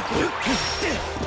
って!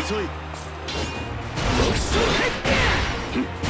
遅い恐怖におののけ見せろとて飲み込む Round 悪いかこの手 Battle 3. Engage! 畳みかけるさて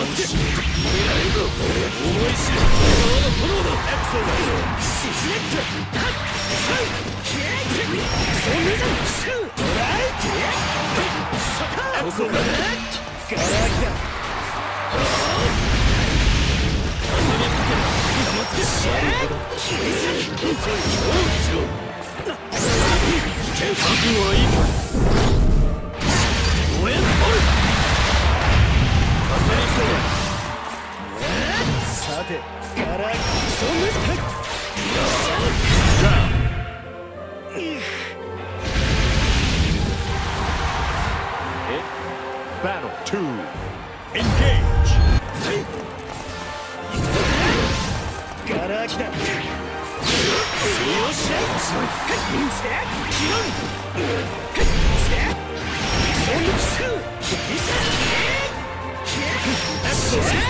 黙って入れられるぞ思い知る炎の炎だ Excellent! シスレットハッサウキエイテソンネザンシュードライティサカここからガラ空きだ頭にかける黙ってシャーキエイサキ遅い超後ろ覚悟はいいかてガラそんなぞ Down! Battle 2. Engage! ガラ空きだよしゃそい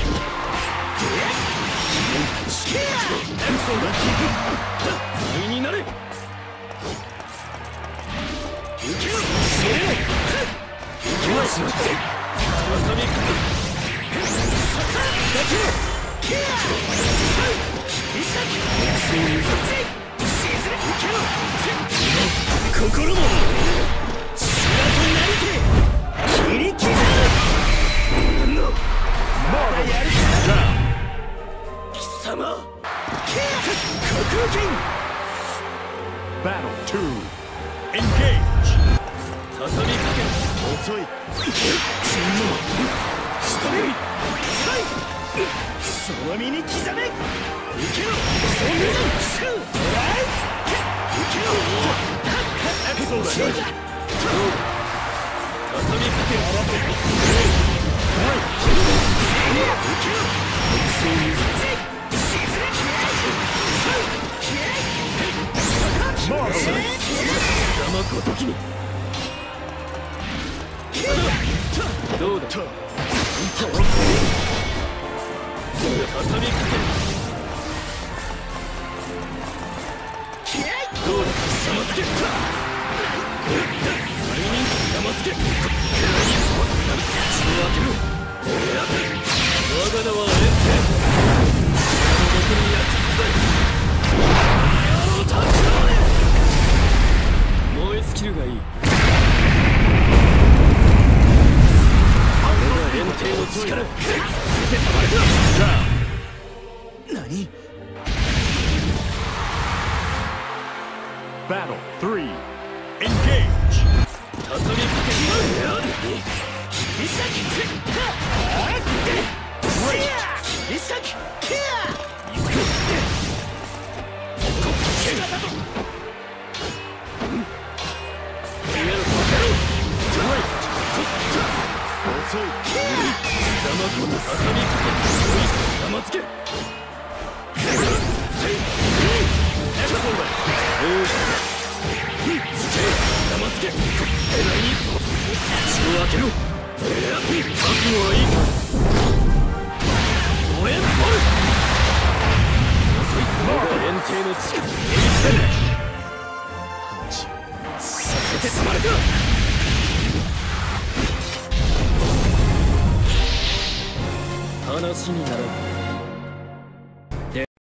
心も白となり Battle 2 Engage その身に刻めいけろそんなシューライいけろそうだ畳みかけろいけろそういうぜ沈め Marvelous. 貴様ごときにどうだ畳みかけるどうだ貴様つけ仮に様つけ口を開けろ我が名はエンテその僕に焼き付け野郎立ち直れ燃え尽きるがいい。俺が連帝の力。させてたまるか Down. 何 Battle three. Engage. 畳の力追いせるさせてたまるか話にならん。